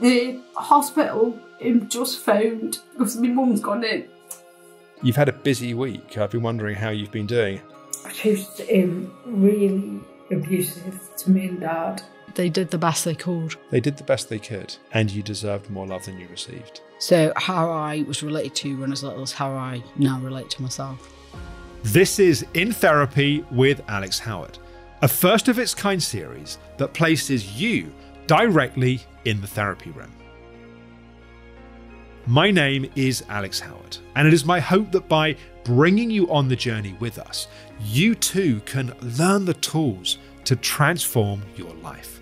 The hospital just phoned because my mum's gone in. You've had a busy week. I've been wondering how you've been doing. She was um, really abusive to me and dad. They did the best they could. They did the best they could, and you deserved more love than you received. So, how I was related to when I was little is how I now relate to myself. This is In Therapy with Alex Howard, a first of its kind series that places you directly in the therapy room. My name is Alex Howard, and it is my hope that by bringing you on the journey with us, you too can learn the tools to transform your life.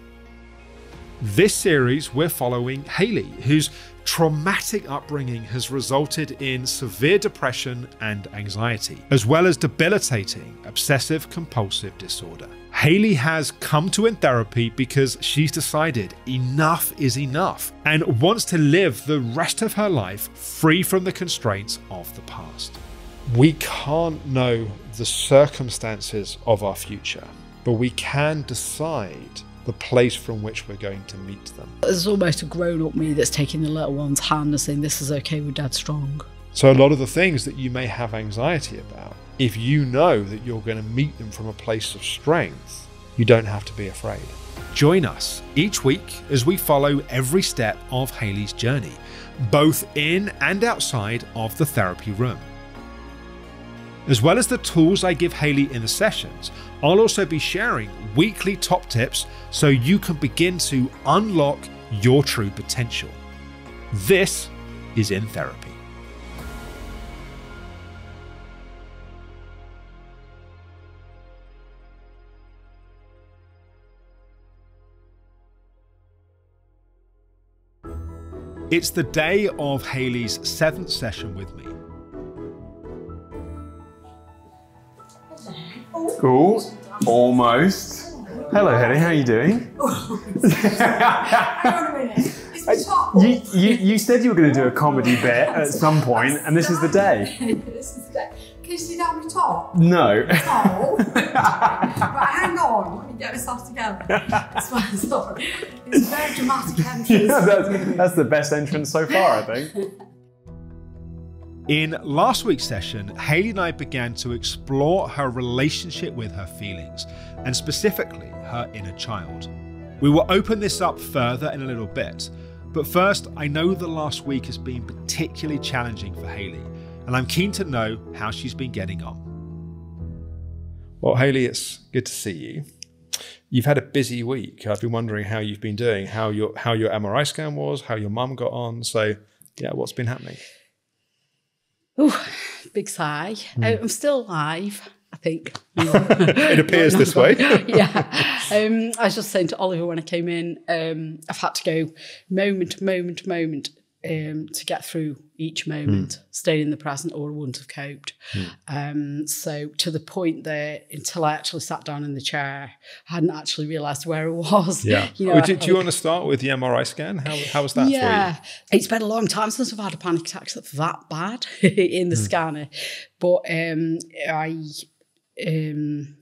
This series, we're following Hayley, whose traumatic upbringing has resulted in severe depression and anxiety, as well as debilitating obsessive compulsive disorder. Hayley has come to in therapy because she's decided enough is enough and wants to live the rest of her life free from the constraints of the past. We can't know the circumstances of our future, but we can decide the place from which we're going to meet them. There's almost a grown up me that's taking the little one's hand and saying, This is okay with dad strong. So, a lot of the things that you may have anxiety about, if you know that you're going to meet them from a place of strength, you don't have to be afraid. Join us each week as we follow every step of Hayley's journey, both in and outside of the therapy room. As well as the tools I give Hayley in the sessions, I'll also be sharing weekly top tips so you can begin to unlock your true potential. This is In Therapy. It's the day of Hayley's seventh session with me. Cool. Almost. Hello, Henny. How are you doing? Uh, you, you, you said you were going to do a comedy bit at some point, and this is the day. this is the day. Can you see down my top? No. Oh. right, hang on. Let me get myself together. It's sorry. It's a very dramatic entrance. that's, that's the best entrance so far, I think. In last week's session, Hayley and I began to explore her relationship with her feelings, and specifically her inner child. We will open this up further in a little bit, but first, I know the last week has been particularly challenging for Hayley, and I'm keen to know how she's been getting on. Well, Hayley, it's good to see you. You've had a busy week. I've been wondering how you've been doing, how your how your MRI scan was, how your mum got on. So, yeah, what's been happening? Ooh, big sigh. Mm. I'm still alive. I think. it appears this way. yeah. Um, I was just saying to Oliver when I came in, um, I've had to go moment moment moment um, to get through each moment, mm. stay in the present, or I wouldn't have coped. Mm. Um, so to the point that until I actually sat down in the chair, I hadn't actually realised where it was. Yeah. You know, do, do, you want to start with the MRI scan? How, how was that yeah, It's been a long time since I've had a panic attack that's that bad in the mm. scanner. But um, I um,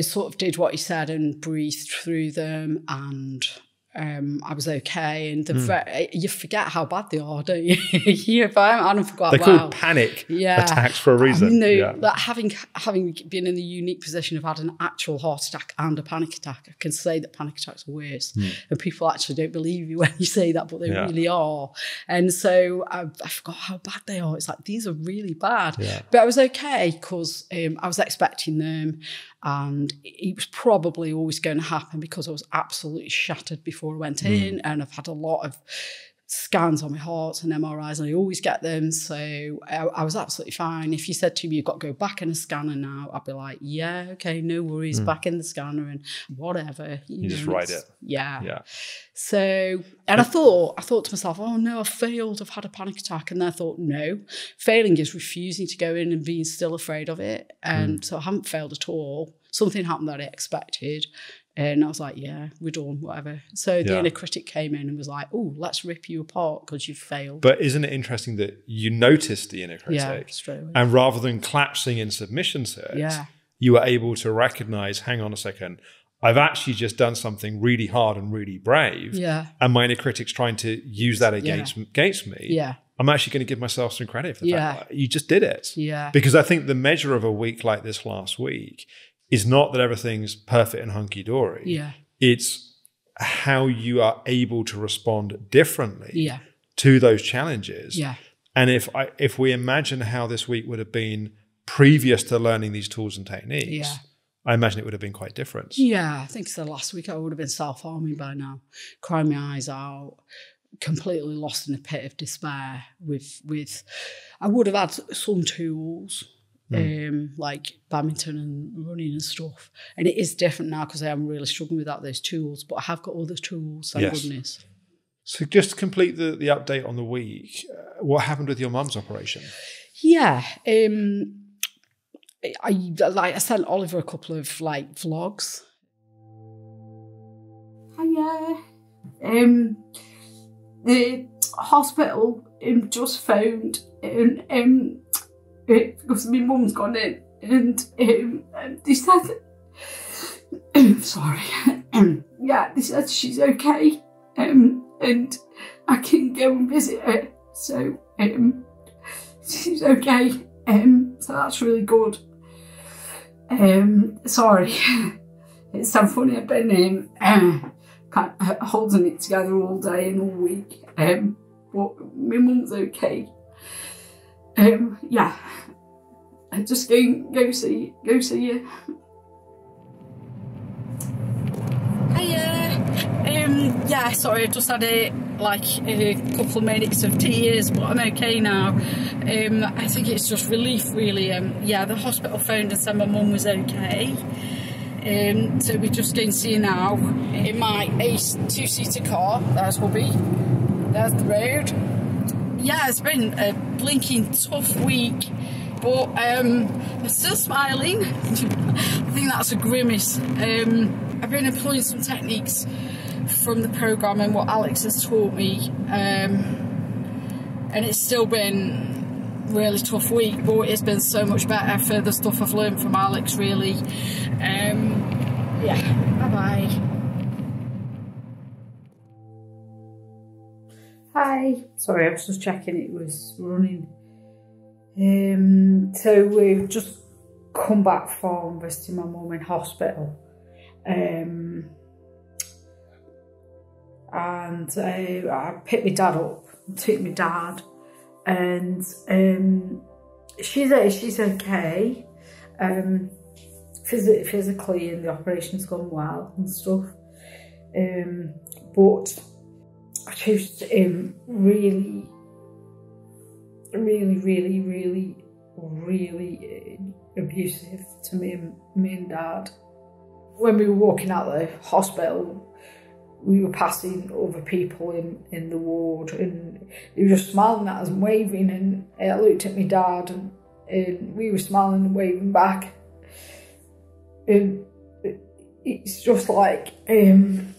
sort of did what he said and breathed through them and um, I was okay. And the mm. you forget how bad they are, don't you? you I don't forgot. They're wow. called panic yeah. attacks for a reason. No, yeah. that having having been in the unique position of had an actual heart attack and a panic attack, I can say that panic attacks are worse. Mm. And people actually don't believe you when you say that, but they yeah. really are. And so I, I, forgot how bad they are. It's like these are really bad. Yeah. But I was okay because um, I was expecting them and it was probably always going to happen because I was absolutely shattered before I went mm. in, and I've had a lot of scans on my heart and MRIs, and I always get them. So I, I, was absolutely fine. If you said to me, you've got to go back in a scanner now, I'd be like, yeah, okay, no worries, mm. back in the scanner and whatever. You, you know, just write it. Yeah. Yeah. So, and I thought, I thought to myself, oh no, I failed. I've had a panic attack. And then I thought, no, failing is refusing to go in and being still afraid of it. And mm. so I haven't failed at all. Something happened that I expected. And I was like, yeah, we're done, whatever. So the yeah. inner critic came in and was like, oh, let's rip you apart because you've failed. But isn't it interesting that you noticed the inner critic? Yeah, straight away. And rather than collapsing in submission to it, yeah. you were able to recognize, hang on a second, I've actually just done something really hard and really brave. Yeah. And my inner critic's trying to use that against, against me. Yeah. I'm actually going to give myself some credit for that. Yeah. that. You just did it. Yeah. Because I think the measure of a week like this last week is not that everything's perfect and hunky dory. Yeah. It's how you are able to respond differently Yeah. to those challenges. Yeah. And if I, if we imagine how this week would have been previous to learning these tools and techniques, Yeah. I imagine it would have been quite different. Yeah, I think so. Last week I would have been self harming by now, crying my eyes out, completely lost in a pit of despair. With with, I would have had some tools, um, like badminton and running and stuff. And it is different now because I am really struggling without those tools. But I have got other tools. Thank Yes. goodness. So just to complete the, the update on the week, uh, what happened with your mum's operation? Yeah. Um, I like I sent Oliver a couple of like vlogs. Hiya. Um, the hospital um, just phoned and um, it, because my mum's gone in and um, they said, sorry, yeah, they said she's okay um, and I can go and visit her. So um, she's okay. Um, so that's really good. Um, sorry, it's so funny. I've been um, uh, holding it together all day and all week. Um, but my mum's okay. Um, yeah, just go go see go see you. Hiya. Um, yeah, sorry, I just had a like a couple of minutes of tears, but I'm okay now. Um, I think it's just relief, really. Um, yeah, the hospital phoned and said my mum was okay. Um, so we're just going to see now in my Ace two-seater car. There's hubby. There's the road. Yeah, it's been a blinking tough week, but um, I'm still smiling. I think that's a grimace. Um, I've been employing some techniques from the program and what Alex has taught me, um, and it's still been really tough week, but it's been so much better for the stuff I've learned from Alex. Really, um, yeah. Bye bye. Hi. Sorry, I was just checking it was running. Um, so we've just come back from visiting my mum in hospital. Um, and uh, I picked my dad up, took my dad, and um, she's uh, she's okay. Um, phys- physically, and the operation's gone well and stuff. Um, but was um, really, really, really, really, really abusive to me and me and dad. When we were walking out the hospital, we were passing other people in, in the ward and they were just smiling at us and waving and I looked at my dad and, and we were smiling and waving back. And it's just like, um,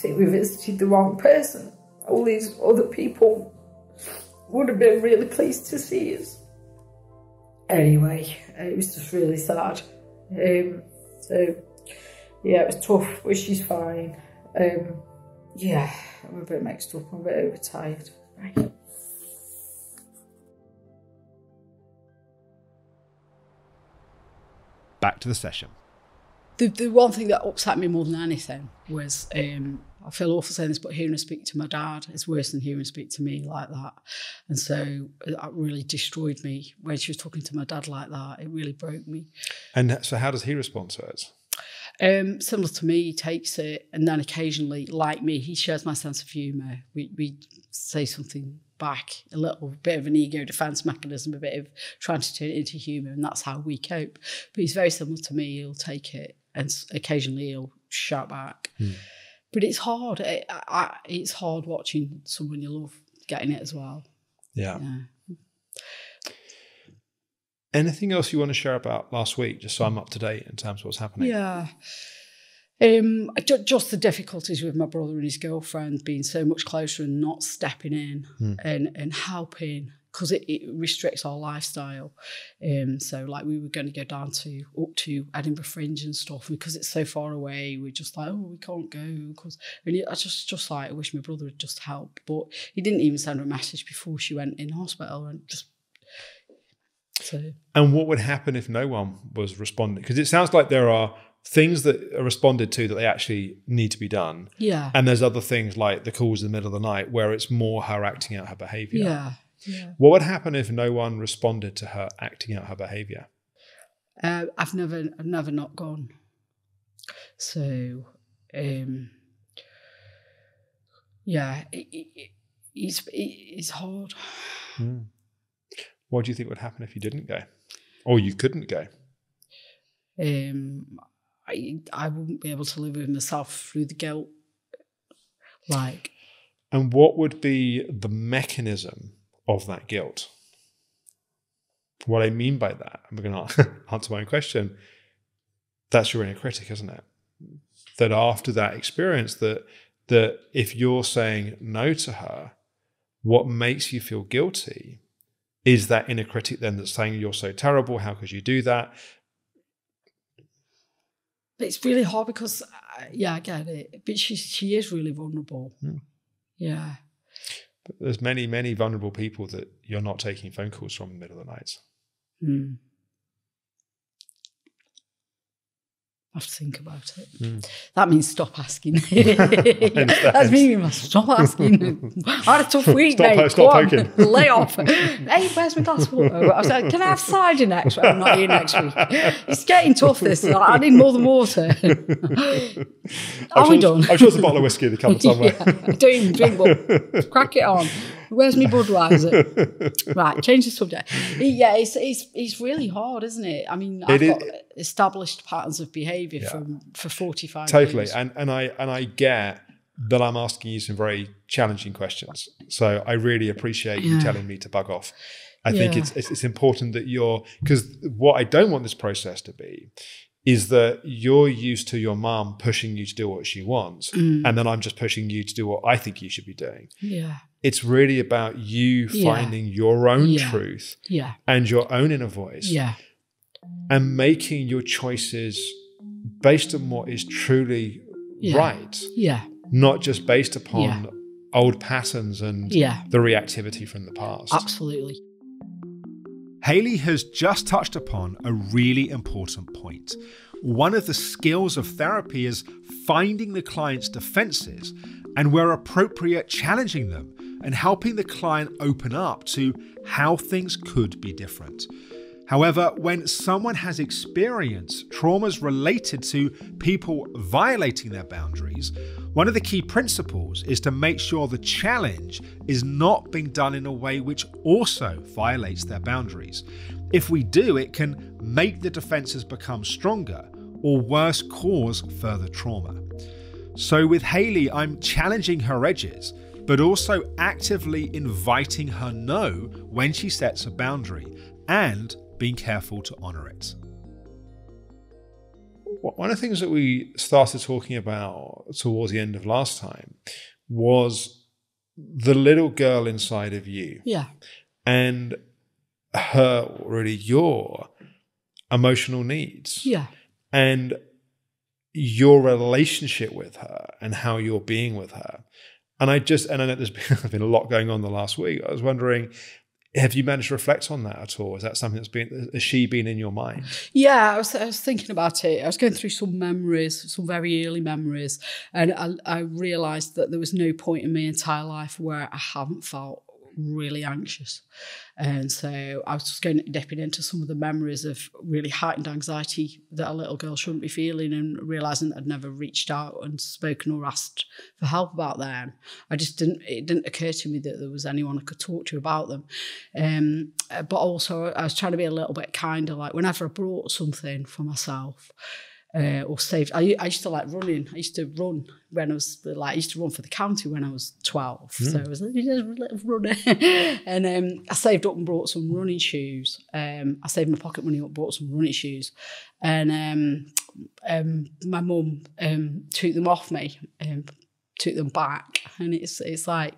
Think we visited the wrong person. All these other people would have been really pleased to see us. Anyway, it was just really sad. Um, so, yeah, it was tough, but she's fine. Um, yeah, I'm a bit mixed up, I'm a bit overtired. Right. Back to the session. The, the one thing that upset me more than anything was um, I feel awful saying this, but hearing her speak to my dad is worse than hearing her speak to me like that. And so that really destroyed me when she was talking to my dad like that. It really broke me. And so, how does he respond to it? Um, similar to me, he takes it, and then occasionally, like me, he shares my sense of humour. We we say something back, a little bit of an ego defence mechanism, a bit of trying to turn it into humour, and that's how we cope. But he's very similar to me. He'll take it, and occasionally he'll shout back. But it's hard. It, I, it's hard watching someone you love getting it as well. Yeah. Yeah. Anything else you want to share about last week, just so I'm up to date in terms of what's happening? Yeah. Um, just the difficulties with my brother and his girlfriend being so much closer and not stepping in and, and helping because it, it restricts our lifestyle. Um, so like we were going to go down to up to Edinburgh Fringe and stuff, and because it's so far away, we're just like, oh, we can't go because really, I just just like I wish my brother had just helped, but he didn't even send her a message before she went in hospital and just. So. And what would happen if no one was responding? Because it sounds like there are things that are responded to that they actually need to be done. Yeah. And there's other things like the calls in the middle of the night where it's more her acting out her behavior. Yeah. Yeah. What would happen if no one responded to her acting out her behavior? Uh, I've never, I've never not gone. So, um, yeah, it, it, it's it, it's hard. Mm. What do you think would happen if you didn't go, or you couldn't go? Um, I I wouldn't be able to live with myself through the guilt. Like, and what would be the mechanism of that guilt? What I mean by that, I'm going to answer my own question. That's your inner critic, isn't it? That after that experience, that that if you're saying no to her, what makes you feel guilty is that inner critic then that's saying you're so terrible. How could you do that? it's really hard because, uh, yeah, I get it. But she she is really vulnerable. Mm. Yeah. There's many many vulnerable people that you're not taking phone calls from in the middle of the night. Mm. I have to think about it. Mm. That means stop asking. That's me. You must stop asking. I had a tough week, stop, mate. Stop Go poking. On. Lay off. hey, where's my glass of water? I was like, can I have cider next week? I'm not here next week. It's getting tough, this. I need more than water. Are I'm we sure, done? I'm sure there's a bottle of whiskey in the cupboard somewhere. yeah, I don't even drink, but crack it on. Where's my Budweiser? right, change the subject. Yeah, it's, it's it's really hard, isn't it? I mean, I've It is- got established patterns of behaviour Yeah. from for 45 totally years. and and i and i get that i'm asking you some very challenging questions so i really appreciate you Yeah. telling me to bug off i think it's, it's it's important that you're because what i don't want this process to be is that you're used to your mum pushing you to do what she wants Mm. and then i'm just pushing you to do what i think you should be doing Yeah, it's really about you Yeah. finding your own Yeah. truth yeah, and your own inner voice yeah, and making your choices based on what is truly Yeah. right, yeah, not just based upon Yeah. old patterns and yeah, the reactivity from the past. absolutely. Hayley has just touched upon a really important point. One of the skills of therapy is finding the client's defenses and, where appropriate, challenging them and helping the client open up to how things could be different. However, when someone has experienced traumas related to people violating their boundaries, one of the key principles is to make sure the challenge is not being done in a way which also violates their boundaries. If we do, it can make the defenses become stronger or worse, cause further trauma. So, with Hayley, I'm challenging her edges, but also actively inviting her no when she sets a boundary and being careful to honor it. One of the things that we started talking about towards the end of last time was the little girl inside of you Yeah, and her, or really your emotional needs yeah, and your relationship with her and how you're being with her. And I just, and I know there's been, a lot going on the last week. I was wondering, have you managed to reflect on that at all? Is that something that's been, has she been in your mind? Yeah, I was, I was thinking about it. I was going through some memories, some very early memories, and I, I realised that there was no point in my entire life where I haven't felt really anxious. And so I was just going dipping into some of the memories of really heightened anxiety that a little girl shouldn't be feeling and realising that I'd never reached out and spoken or asked for help about them. I just didn't, it didn't occur to me that there was anyone I could talk to about them. Um, but also I was trying to be a little bit kinder, like whenever I brought something for myself, uh, or saved. I, I used to like running. I used to run when I was like I used to run for the county when I was twelve. So I was a little runner, and um, I saved up and bought some running shoes. Um, I saved my pocket money up, bought some running shoes, and um, um, my mum um, took them off me. Took them back and it's it's like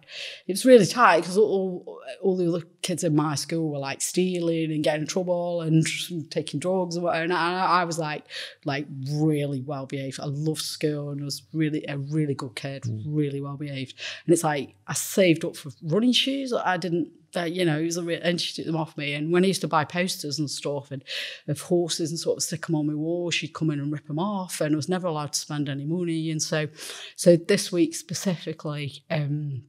it's really tight because all all the other kids in my school were like stealing and getting in trouble and taking drugs and whatever. And I, I was like like really well behaved. I loved school and was really a really good kid, mm. really well behaved. And it's like I saved up for running shoes. I didn't that you know, he was a real, and she took them off me. And when I used to buy posters and stuff and of horses and sort of stick them on my wall, she'd come in and rip them off, and I was never allowed to spend any money. And so, so this week specifically, um,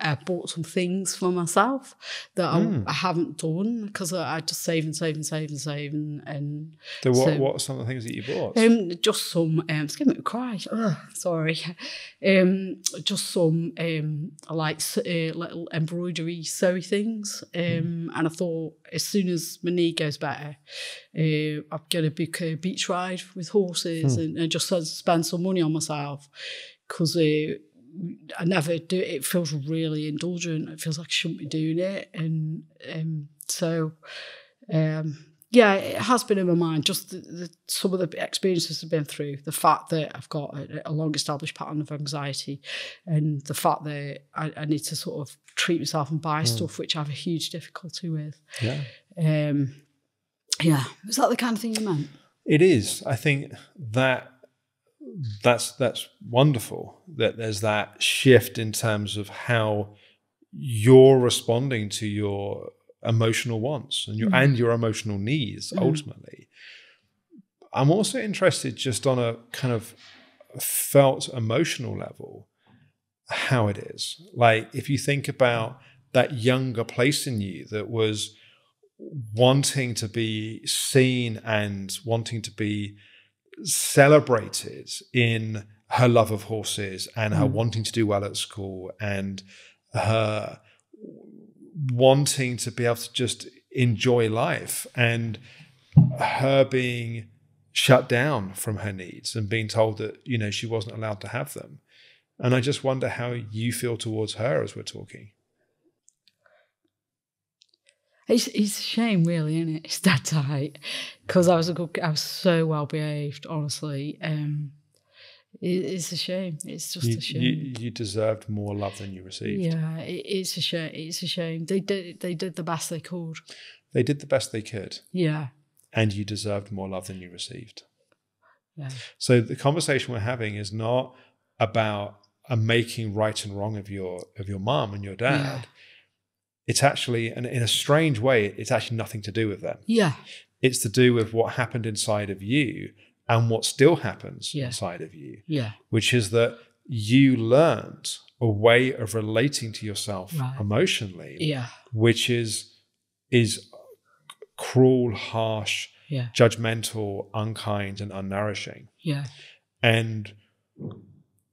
I bought some things for myself that mm. I, I, haven't done because I, I, just save and save and save and save and. and so what? So, what are some of the things that you bought? Um, just some. Um, it's giving me a cry. Ugh, sorry. Um, just some um, like uh, little embroidery sewy things. Um, mm. and I thought as soon as my knee goes better, uh, I'm gonna book a beach ride with horses mm. and, and, just spend some money on myself because. Uh, I never do it. It feels really indulgent. It feels like I shouldn't be doing it. And um, so, um, yeah, it has been in my mind. Just the, the, some of the experiences I've been through, the fact that I've got a, a long established pattern of anxiety, and the fact that I, I need to sort of treat myself and buy mm. stuff which I have a huge difficulty with. Yeah. Um, yeah. Is that the kind of thing you meant? It is. I think that that's that's wonderful that there's that shift in terms of how you're responding to your emotional wants and your mm. and your emotional needs mm. ultimately i'm also interested just on a kind of felt emotional level how it is like if you think about that younger place in you that was wanting to be seen and wanting to be celebrated in her love of horses and her mm. wanting to do well at school and her wanting to be able to just enjoy life and her being shut down from her needs and being told that you know she wasn't allowed to have them and i just wonder how you feel towards her as we're talking it's, it's a shame, really, isn't it? It's that tight because I was a good, I was so well behaved, honestly. Um, it, it's a shame. It's just you, a shame. You, you, deserved more love than you received. Yeah, it, it's a shame. It's a shame. They did. They did the best they could. They did the best they could. Yeah. And you deserved more love than you received. Yeah. So the conversation we're having is not about a making right and wrong of your of your mom and your dad. Yeah it's actually, and in a strange way, it's actually nothing to do with them. Yeah. It's to do with what happened inside of you and what still happens yeah. inside of you. Yeah. Which is that you learned a way of relating to yourself right. emotionally. Yeah. Which is is cruel, harsh, yeah. judgmental, unkind, and unnourishing. Yeah. And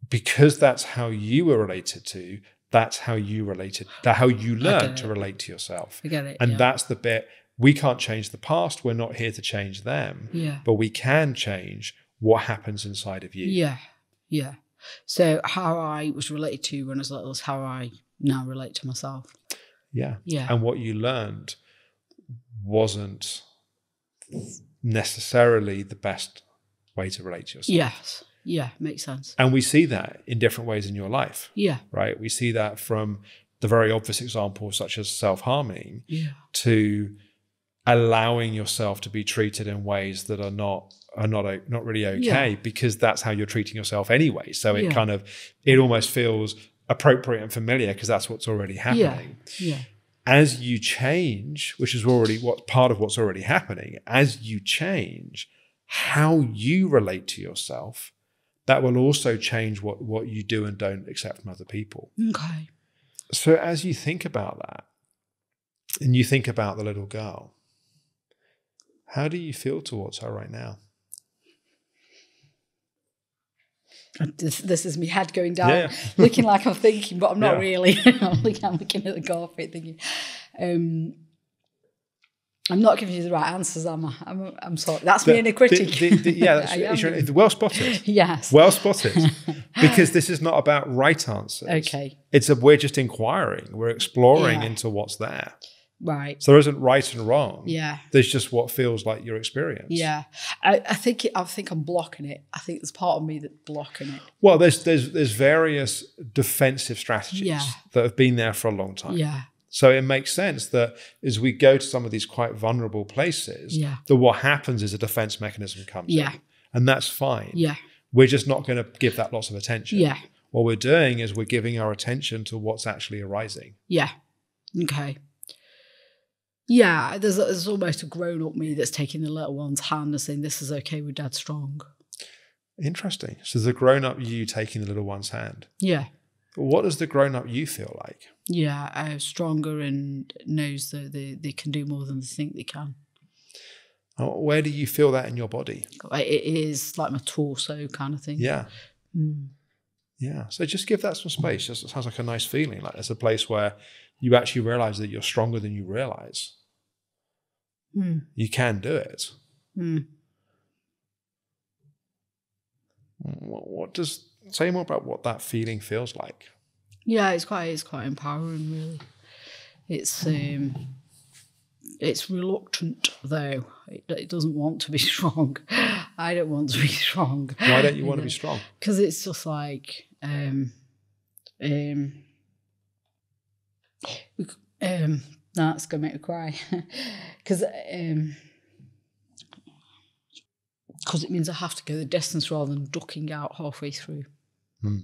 because that's how you were related to, that's how you related that how you learn to relate to yourself. I get it and yeah. that's the bit we can't change the past we're not here to change them yeah. but we can change what happens inside of you. Yeah yeah. So how i was related to when i was little is how i now relate to myself. Yeah. Yeah. And what you learned wasn't necessarily the best way to relate to yourself. Yes yeah, makes sense. And we see that in different ways in your life. Yeah. Right? We see that from the very obvious examples such as self-harming yeah. to allowing yourself to be treated in ways that are not are not not really okay yeah. because that's how you're treating yourself anyway. So it yeah. kind of it almost feels appropriate and familiar because that's what's already happening. Yeah. yeah. As you change, which is already what part of what's already happening, as you change how you relate to yourself that will also change what, what you do and don't accept from other people. Okay. So as you think about that, and you think about the little girl, how do you feel towards her right now? This, this is my head going down, yeah. looking like I'm thinking, but I'm not yeah. really. I'm, looking, I'm looking at the carpet thinking. Um, I'm not giving you the right answers, am I? I'm, I'm sorry. That's the, me in a critic. The, the, yeah, that's, well spotted. yes. Well spotted. because this is not about right answers. Okay. It's a, we're just inquiring. We're exploring yeah. into what's there. Right. So there isn't right and wrong. Yeah. There's just what feels like your experience. Yeah. I, I think it, I think I'm blocking it. I think there's part of me that's blocking it. Well, there's there's there's various defensive strategies Yeah. that have been there for a long time. Yeah. So it makes sense that as we go to some of these quite vulnerable places, Yeah. that what happens is a defense mechanism comes Yeah. in. And that's fine. Yeah. We're just not going to give that lots of attention. Yeah. What we're doing is we're giving our attention to what's actually arising. Yeah. Okay. Yeah, there's, there's almost a grown up me that's taking the little one's hand and saying, This is okay with dad strong. Interesting. So the grown up you taking the little one's hand. Yeah. What does the grown up you feel like? Yeah. Uh, stronger and knows that they, they can do more than they think they can. Uh, Where do you feel that in your body? It is like my torso kind of thing. Yeah. Mm. Yeah. So just give that some space. Just, it sounds like a nice feeling. Like it's a place where you actually realize that you're stronger than you realize. Mm. You can do it. Mm. What, what does say more about what that feeling feels like? Yeah, it's quite it's quite empowering, really. It's um, it's reluctant though. It, it doesn't want to be strong. I don't want to be strong. Why don't you want to be strong? Because it's just like um, um, um. That's gonna make me cry. Because um, because it means I have to go the distance rather than ducking out halfway through. Hmm.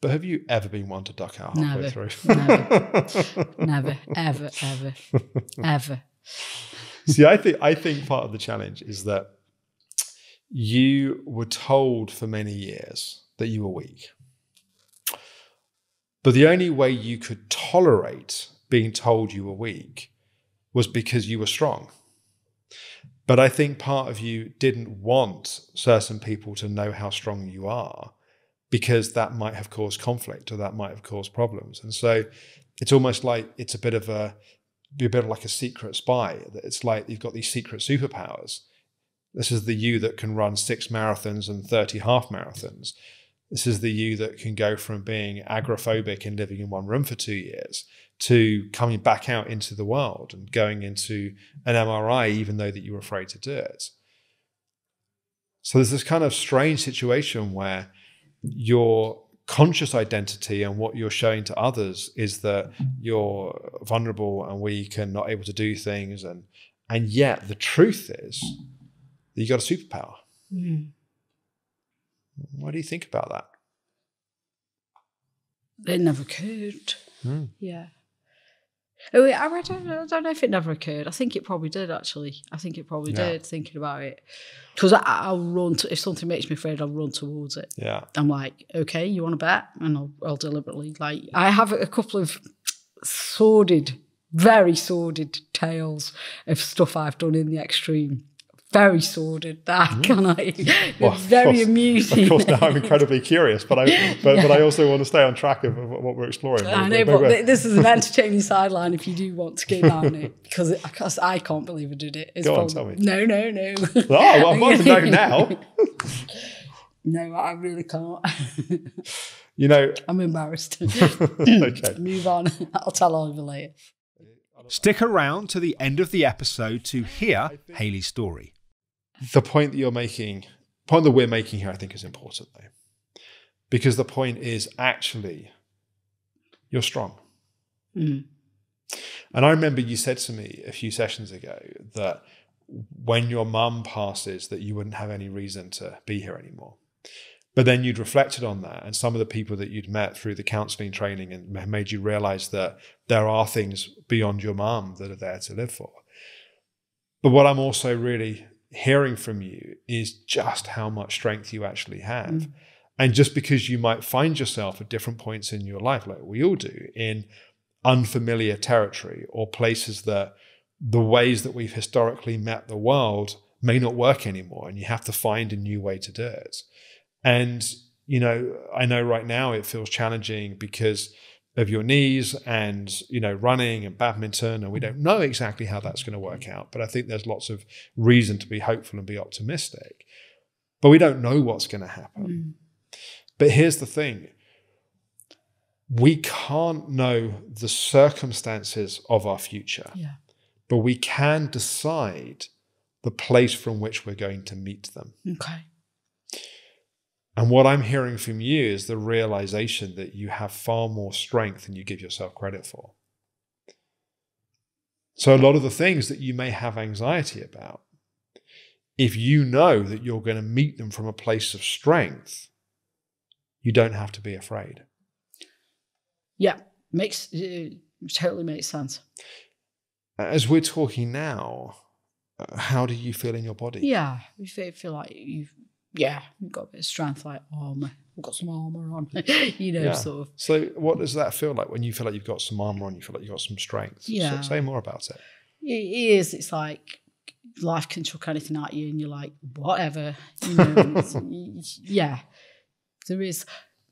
But have you ever been one to duck out halfway Never. through? Never. Never, ever, ever, ever. See, I think I think part of the challenge is that you were told for many years that you were weak. But the only way you could tolerate being told you were weak was because you were strong. But I think part of you didn't want certain people to know how strong you are because that might have caused conflict or that might have caused problems. And so it's almost like it's a bit of a be a bit like a secret spy. It's like you've got these secret superpowers. This is the you that can run six marathons and 30 half marathons. This is the you that can go from being agoraphobic and living in one room for two years to coming back out into the world and going into an MRI, even though that you were afraid to do it. So there's this kind of strange situation where your conscious identity and what you're showing to others is that you're vulnerable and weak and not able to do things and and yet the truth is that you got a superpower. Mm. What do you think about that? It never occurred. Hmm. Yeah. Oh, wait, I, I, don't, I don't know if it never occurred. I think it probably did, actually. I think it probably Yeah. did, thinking about it. Because I'll run, to, if something makes me afraid, I'll run towards it. Yeah. I'm like, okay, you want to bet? And I'll, I'll deliberately, like, I have a couple of sordid, very sordid tales of stuff I've done in the extreme. Very sordid. That mm. can I? Well, of very course- amusing. Of course, now I'm incredibly curious, but I but, but I also want to stay on track of, of what we're exploring. I know, Maybe but we're- this is an entertaining sideline if you do want to go down it because it, because I can't believe I did it. It's Go on, probably- tell me. No, no, no. oh, well, I want to know now. no, I really can't. You know, I'm embarrassed. okay. Move on. I'll tell all Oliver later. Stick around to the end of the episode to hear Hayley's story. The point that you're making, point that we're making here, I think is important though. Because the point is actually you're strong. Mm. And I remember you said to me a few sessions ago that when your mum passes, that you wouldn't have any reason to be here anymore. But then you'd reflected on that, and some of the people that you'd met through the counselling training and made you realize that there are things beyond your mum that are there to live for. But what I'm also really hearing from you is just how much strength you actually have. Mm. And just because you might find yourself at different points in your life, like we all do, in unfamiliar territory or places that the ways that we've historically met the world may not work anymore and you have to find a new way to do it. And, you know, I know right now it feels challenging because of your knees and, you know, running and badminton. And we don't know exactly how that's going to work out. But I think there's lots of reason to be hopeful and be optimistic. But we don't know what's going to happen. Mm. But here's the thing we can't know the circumstances of our future, Yeah. but we can decide the place from which we're going to meet them. Okay. And what I'm hearing from you is the realization that you have far more strength than you give yourself credit for. So, a lot of the things that you may have anxiety about, if you know that you're going to meet them from a place of strength, you don't have to be afraid. Yeah. Makes uh, totally makes sense. As we're talking now, uh, how do you feel in your body? Yeah. You feel, feel like you've yeah, you've got a bit of strength like armour. I've got some armour on. you know, Yeah. sort of So, what does that feel like when you feel like you've got some armor on? You feel like you've got some strength. So Yeah. say more about it. it is. It's like life can chuck anything at you, and you're like, whatever. You know, yeah, there is.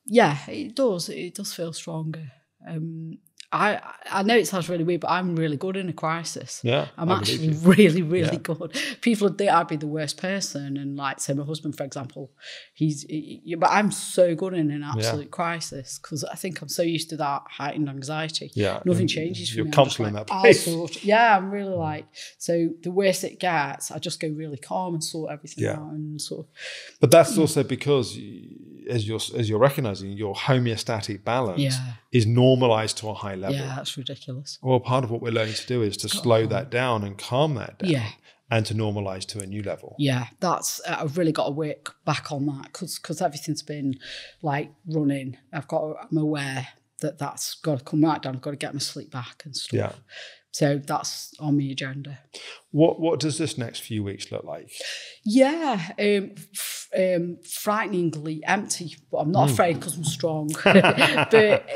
Yeah, it does. It does feel stronger. Um, I I know it sounds really weird, but I'm really good in a crisis. Yeah, I'm I actually really, really Yeah. good. People would think I'd be the worst person, and like, say, my husband, for example, he's, he, but I'm so good in an absolute crisis because I think I'm so used to that heightened anxiety. Yeah, nothing and changes. For you're me. I'm just comfortable in like, that oh, place. sort- yeah, I'm really mm. like so. The worse it gets, I just go really calm and sort everything Yeah. out, and sort of But that's also because, as you're as you're recognizing, your homeostatic balance Yeah. is normalized to a high level. Yeah, that's ridiculous. Well, part of what we're learning to do is to slow that down and calm that down, Yeah. and to normalize to a new level. Yeah, that's uh, I've really got to work back on that because because everything's been like running. I've got I'm aware that that's got to come right down. I've got to get my sleep back and stuff. Yeah. So that's on my agenda. What what does this next few weeks look like? Yeah, um, f- um, frighteningly empty, but I'm not afraid because I'm strong. but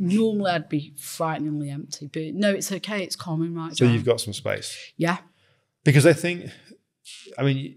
normally I'd be frighteningly empty. But no, it's okay. It's calming right So you've got some space. yeah, Because I think, I mean,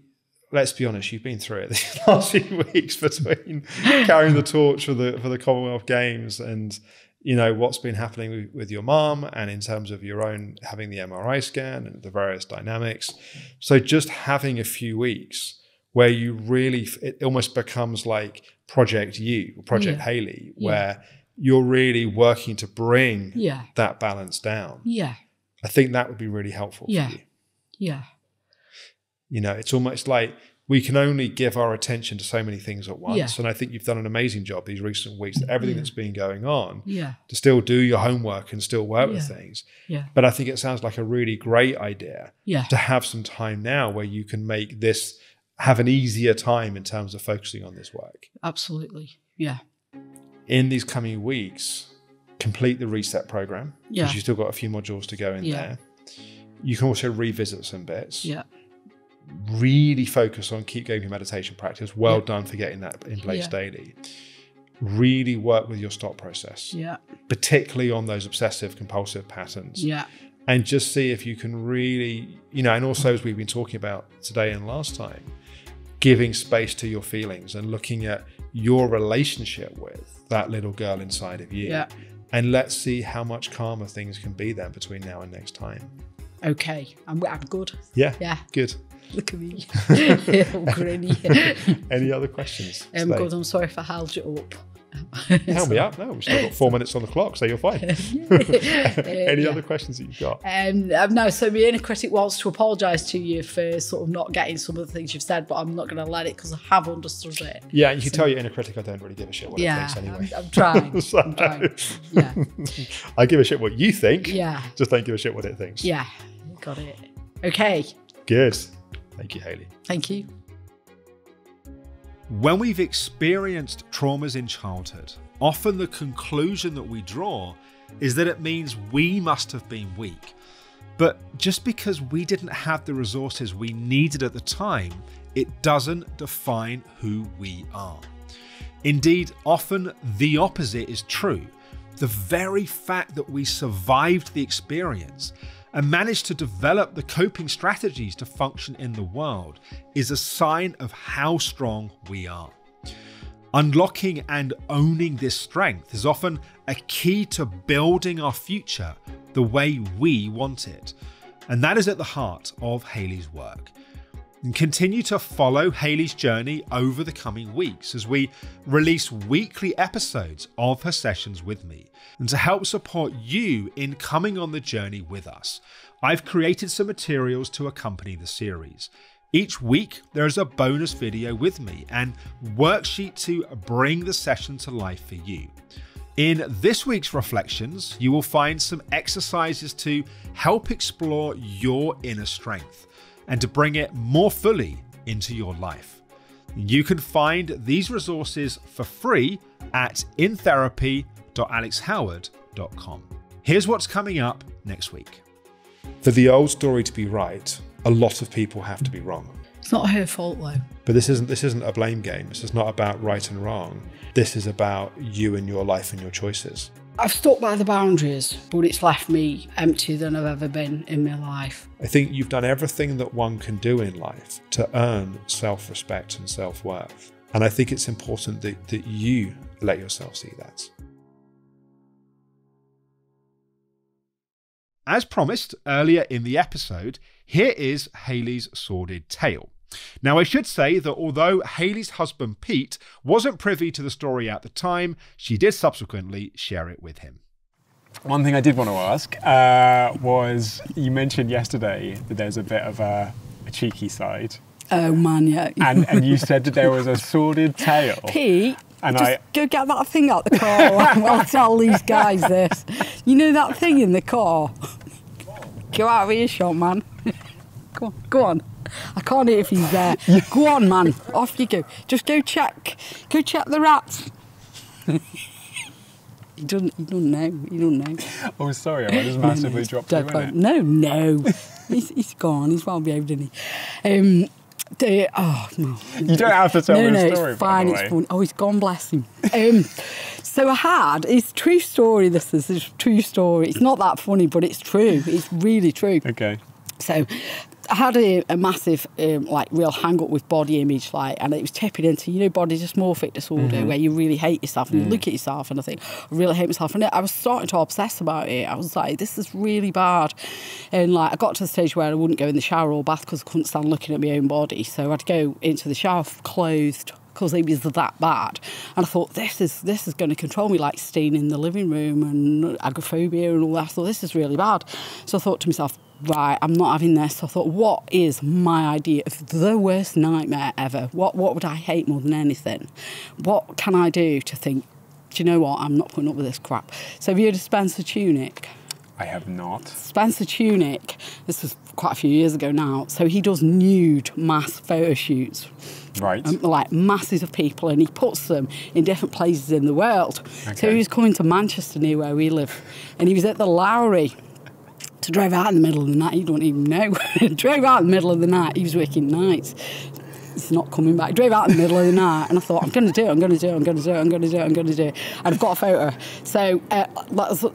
let's be honest, you've been through it these last few weeks between carrying the torch for the for the Commonwealth Games and you know what's been happening with, with your mum and in terms of your own having the MRI scan and the various dynamics. So just having a few weeks where you really it almost becomes like Project You, Project Yeah. Hayley, Yeah. You're really working to bring yeah, that balance down. yeah, I think that would be really helpful Yeah. for you. yeah, You know, it's almost like we can only give our attention to so many things at once. Yeah. And I think you've done an amazing job these recent weeks, that everything Yeah. that's been going on, yeah, to still do your homework and still work with things. yeah, But I think it sounds like a really great idea yeah, to have some time now where you can make this have an easier time in terms of focusing on this work. absolutely. Yeah, In these coming weeks, complete the reset program because Yeah. you've still got a few modules to go in Yeah. there. You can also revisit some bits. yeah, really focus on keep going your meditation practice. Well Yeah. done for getting that in place Yeah. daily. Really work with your stop process, yeah, particularly on those obsessive compulsive patterns. yeah, And just see if you can really, you know, and also as we've been talking about today and last time, giving space to your feelings and looking at your relationship with that little girl inside of you. Yeah. And let's see how much calmer things can be then between now and next time. Okay, I'm, I'm good. Yeah. Yeah, Good. look at me, I'm grinny. Any other questions? Um, I'm today? good. I'm sorry if I held you up. Help me out. No, we've still got four minutes on the clock, so you're fine. Any yeah. other questions that you've got? Um, um, no, so my inner critic wants to apologise to you for sort of not getting some of the things you've said, but I'm not going to let it because I have understood it. Yeah, you can tell your inner critic I don't really give a shit what yeah, it thinks anyway. I'm, I'm trying. So- I'm trying. Yeah, I give a shit what you think. yeah, Just don't give a shit what it thinks. yeah. Got it. Okay. Good. Thank you, Hayley. Thank you. When we've experienced traumas in childhood, often the conclusion that we draw is that it means we must have been weak. But just because we didn't have the resources we needed at the time, it doesn't define who we are. Indeed, often the opposite is true. The very fact that we survived the experience and manage to develop the coping strategies to function in the world is a sign of how strong we are. Unlocking and owning this strength is often a key to building our future the way we want it. And that is at the heart of Hayley's work. And continue to follow Hayley's journey over the coming weeks as we release weekly episodes of her sessions with me. And to help support you in coming on the journey with us, I've created some materials to accompany the series. Each week, there is a bonus video with me and worksheet to bring the session to life for you. In this week's reflections, you will find some exercises to help explore your inner strength and to bring it more fully into your life. You can find these resources for free at intherapy.alexhoward.com. Here's what's coming up next week. For the old story to be right, a lot of people have to be wrong. It's not her fault though. But this isn't this isn't a blame game. This is not about right and wrong. This is about you and your life and your choices. I've stuck by the boundaries, but it's left me emptier than I've ever been in my life. I think you've done everything that one can do in life to earn self respect and self worth. And I think it's important that, that you let yourself see that. As promised earlier in the episode, here is Hayley's sordid tale. Now, I should say that although Hayley's husband Pete wasn't privy to the story at the time, she did subsequently share it with him. One thing I did want to ask uh, was you mentioned yesterday that there's a bit of a, a cheeky side. Oh man, yeah. And, and you said that there was a sordid tale. Pete, And just I- go get that thing out the car. I'll tell these guys this. You know that thing in the car? Go out of earshot, man. go on, go on. I can't hear if he's there. Go on, man. Off you go. Just go check. Go check the rats. he doesn't. He doesn't know. He doesn't know. Oh, sorry, I just massively dropped you Dead in phone. No, no. he's, he's gone. He's well behaved, isn't he? Um, the, oh, no. You don't have to tell no, me no, the story, it's fine. by the It's way. fun. Oh, he's gone. Bless him. Um, so I had. It's a true story. This is a true story. It's not that funny, but it's true. It's really true. Okay. So I had a, a massive, um, like, real hang up with body image, like, and it was tipping into, you know, body dysmorphic disorder, where you really hate yourself and you look at yourself and I think, I really hate myself. And I was starting to obsess about it. I was like, this is really bad. And, like, I got to the stage where I wouldn't go in the shower or bath because I couldn't stand looking at my own body. So I'd go into the shower clothed because it was that bad. And I thought, this is this is going to control me, like staying in the living room and agoraphobia and all that. I thought, this is really bad. So I thought to myself, right, I'm not having this. So I thought, what is my idea of the worst nightmare ever? What what would I hate more than anything? What can I do to think, do you know what, I'm not putting up with this crap? So have you heard of Spencer Tunick? I have not. Spencer Tunick, this was quite a few years ago now, so he does nude mass photo shoots Right. um, like masses of people and he puts them in different places in the world. So he was coming to Manchester near where we live and he was at the Lowry to drive out in the middle of the night. You don't even know. drove out in the middle of the night. He was working nights. He's not coming back. I Drove out in the middle of the night, and I thought, I'm going to do it. I'm going to do it. I'm going to do it. I'm going to do it. I'm going to do it. And I've got a photo. So uh,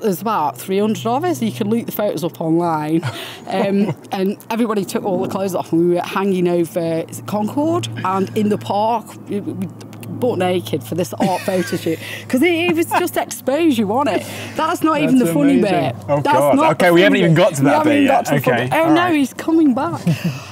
there's about 300 of us. You can look the photos up online. Um, and everybody took all the clothes off, and we were hanging over Concord and in the park. We- we- Butt naked for this art photo shoot because it, it was just expose you on it. That's not even the That's funny amazing. bit. Oh, That's God. not Okay, we haven't even got to that bit yet. got to the funny Okay. Oh all no, right. he's coming back.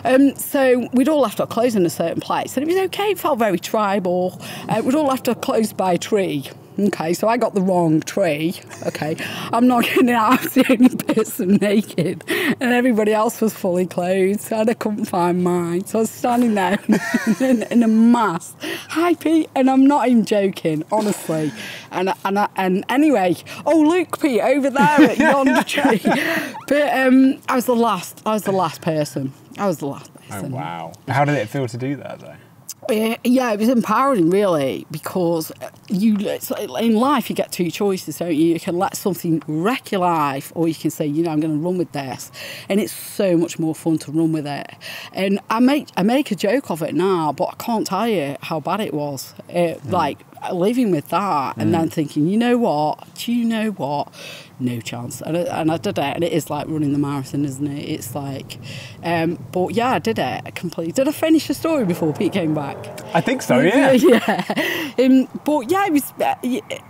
um, so we'd all left our clothes in a certain place, and it was okay. It felt very tribal. Uh, we'd all left our clothes by a tree. Okay, so I got the wrong tree. Okay, I'm not getting out the only person naked, and everybody else was fully clothed, and I couldn't find mine. So I was standing there in, in a mass. Hi, Pete, and I'm not even joking, honestly. And and and anyway, oh look, Pete, over there at yonder tree. But um, I was the last. I was the last person. I was the last person. Oh, person. wow. How did it feel to do that, though? Yeah, yeah, it was empowering, really, because you in life you get two choices, don't you? You can let something wreck your life, or you can say, you know, I'm going to run with this, and it's so much more fun to run with it. And I make I make a joke of it now, but I can't tell you how bad it was. Uh, Like living with that, and then thinking, you know what? Do you know what? No chance. And I, and I did it, and it is like running the marathon, isn't it? It's like, um, but yeah, I did it. I completely. Did I finish the story before Pete came back? I think so, yeah. yeah. Um, but yeah, it was. Uh,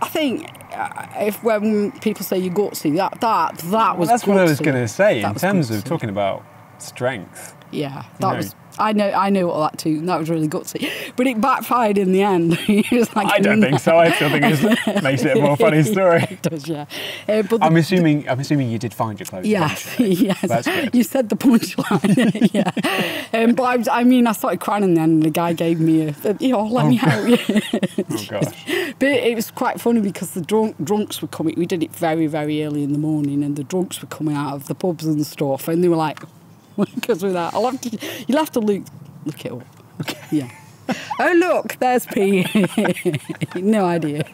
I think uh, if when people say you gutsy, that that that was. Well, that's what I was going to say That in terms of talking about strength. Yeah, You that know, was. I know, I know all that too. That was really gutsy, but it backfired in the end. it was like I don't think so. I still think it makes it a more funny story. it does, yeah. Uh, but I'm the- assuming. I'm assuming you did find your clothes. Yes, yes. You said the punchline. yeah. Um, but I, was- I mean, I started crying in the end, and the guy gave me a, a you know, let me help you. Oh gosh. But it was quite funny because the drunk, drunks were coming. We did it very, very early in the morning, and the drunks were coming out of the pubs and stuff, and they were like, "Because with that, I'll have to, you'll have to look, look it up." Okay. Yeah. oh look, there's P. no idea.